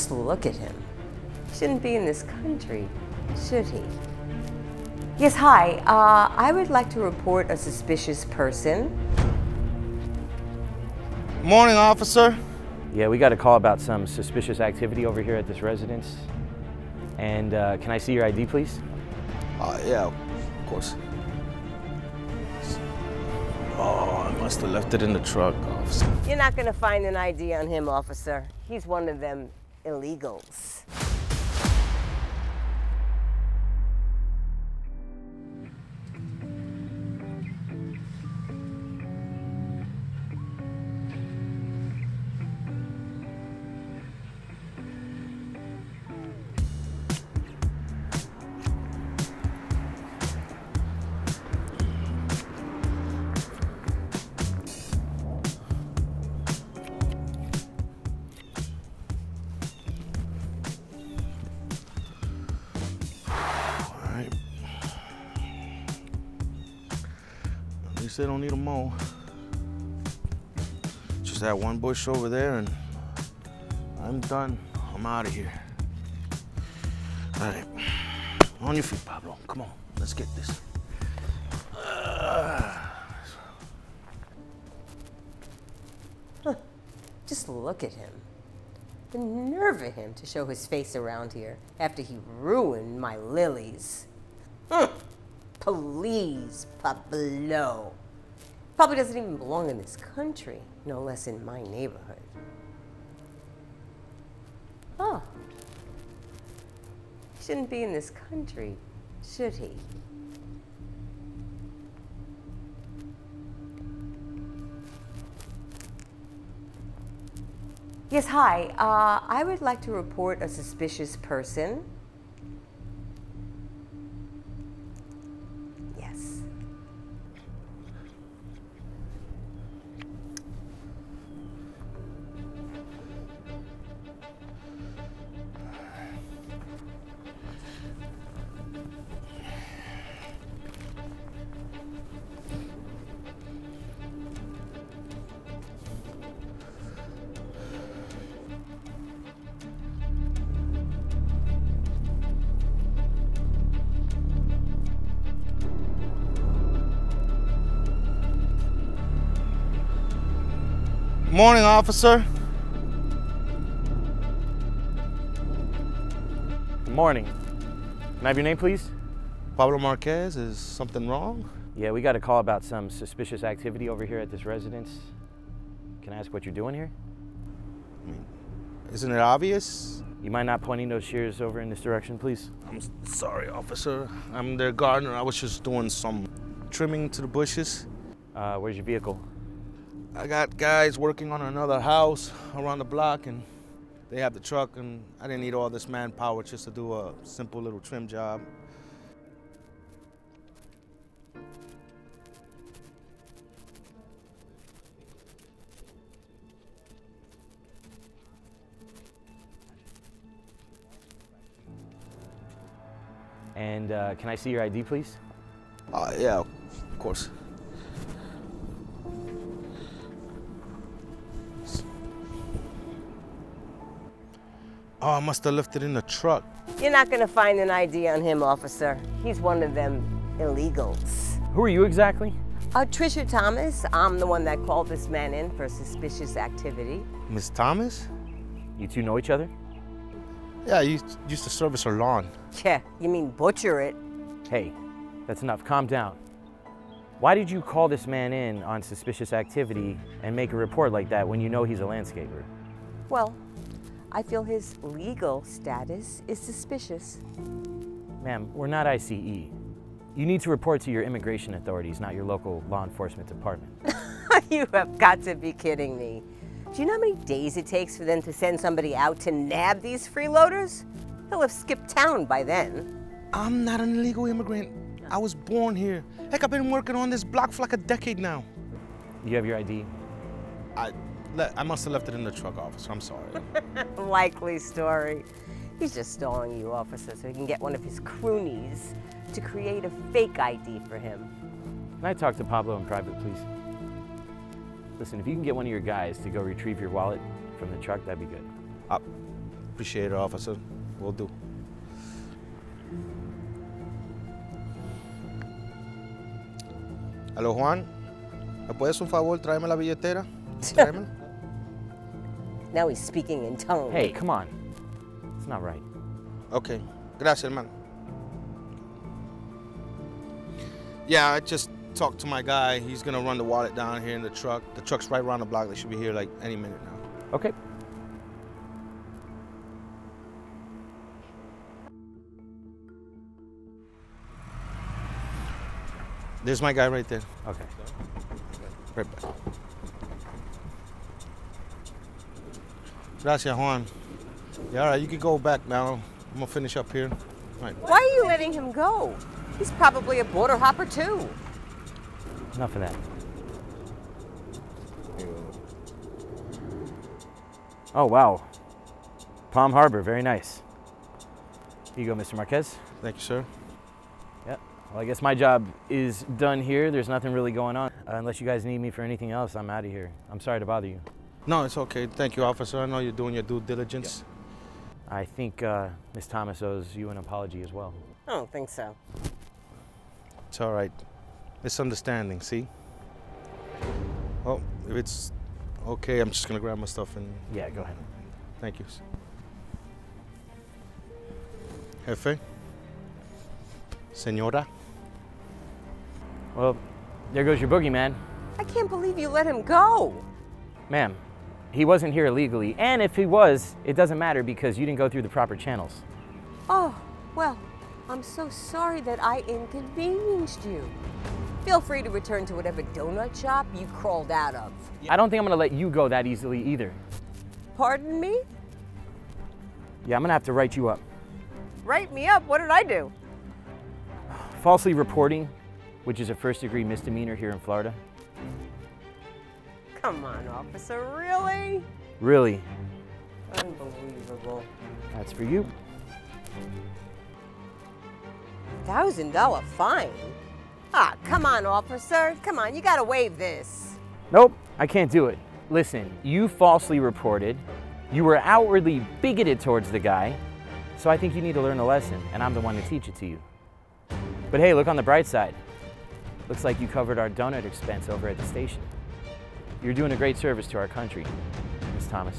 Just look at him. Shouldn't be in this country, should he? Yes, hi. Uh, I would like to report a suspicious person. Morning, officer. Yeah, we got a call about some suspicious activity over here at this residence. And uh, can I see your ID, please? Uh, yeah, of course. Oh, I must have left it in the truck, officer. You're not going to find an ID on him, officer. He's one of them illegals. Least they don't need them all. Just that one bush over there, and I'm done. I'm out of here. All right. On your feet, Pablo. Come on. Let's get this. Just look at him. The nerve of him to show his face around here after he ruined my lilies. Please, Pablo. Probably doesn't even belong in this country, no less in my neighborhood. Oh. He shouldn't be in this country, should he? Yes, hi. Uh, I would like to report a suspicious person. Morning, officer. Good morning. Can I have your name, please? Pablo Marquez, is something wrong? Yeah, we got a call about some suspicious activity over here at this residence. Can I ask what you're doing here? I mean, isn't it obvious? You mind not pointing those shears over in this direction, please? I'm sorry, officer. I'm their gardener. I was just doing some trimming to the bushes. Uh, where's your vehicle? I got guys working on another house around the block, and they have the truck, and I didn't need all this manpower just to do a simple little trim job. And uh, can I see your ID, please? Uh, yeah, of course. Oh, I must have left it in the truck. You're not going to find an ID on him, officer. He's one of them illegals. Who are you exactly? Uh, Trisha Thomas, I'm the one that called this man in for suspicious activity. Miss Thomas? You two know each other? Yeah, I used, used to service her lawn. Yeah, you mean butcher it. Hey, that's enough. Calm down. Why did you call this man in on suspicious activity and make a report like that when you know he's a landscaper? Well, I feel his legal status is suspicious. Ma'am, we're not ICE. You need to report to your immigration authorities, not your local law enforcement department. you have got to be kidding me. Do you know how many days it takes for them to send somebody out to nab these freeloaders? They'll have skipped town by then. I'm not an illegal immigrant. I was born here. Heck, I've been working on this block for like a decade now. You have your ID? I, le- I must have left it in the truck, officer. I'm sorry. Likely story. He's just stalling you, officer, so he can get one of his croonies to create a fake ID for him. Can I talk to Pablo in private, please? Listen, if you can get one of your guys to go retrieve your wallet from the truck, that'd be good. uh, Appreciate it, officer. Will do. Aló, Juan. ¿Me puedes un favor traerme la billetera? Tráemela. Now he's speaking in tongue. Hey, come on. It's not right. Ok. Gracias, hermano. Yeah, I just talked to my guy. He's gonna run the wallet down here in the truck. The truck's right around the block. They should be here like any minute now. Okay. There's my guy right there. Okay. Right back. Gracias, Juan. Yeah, all right, you can go back now. I'm gonna finish up here. All right. Why are you letting him go? He's probably a border hopper too. Enough of that. Oh, wow. Palm Harbor, very nice. Here you go, Mr. Marquez. Thank you, sir. Yeah. Well, I guess my job is done here. There's nothing really going on. Uh, unless you guys need me for anything else, I'm out of here. I'm sorry to bother you. No, it's okay. Thank you, officer. I know you're doing your due diligence. I think uh, Miss Thomas owes you an apology as well. I don't think so. It's all right. Misunderstanding, see? Well, if it's okay, I'm just gonna grab my stuff and Yeah, go ahead. thank you. Jefe? Senora? Well, there goes your boogeyman. I can't believe you let him go. Ma'am, he wasn't here illegally, and if he was, it doesn't matter because you didn't go through the proper channels. Oh, well, I'm so sorry that I inconvenienced you. Feel free to return to whatever donut shop you crawled out of. I don't think I'm gonna let you go that easily either. Pardon me? Yeah, I'm gonna have to write you up. Write me up. What did I do? Falsely reporting, which is a first degree misdemeanor here in Florida. Come on, officer. Really? Really, Unbelievable. that's for you. Thousand dollar fine? Ah, come on, officer. Come on, you gotta waive this. Nope, I can't do it. Listen, you falsely reported. You were outwardly bigoted towards the guy. So I think you need to learn a lesson, and I'm the one to teach it to you. But hey, look on the bright side. Looks like you covered our donut expense over at the station. You're doing a great service to our country, Miss Thomas.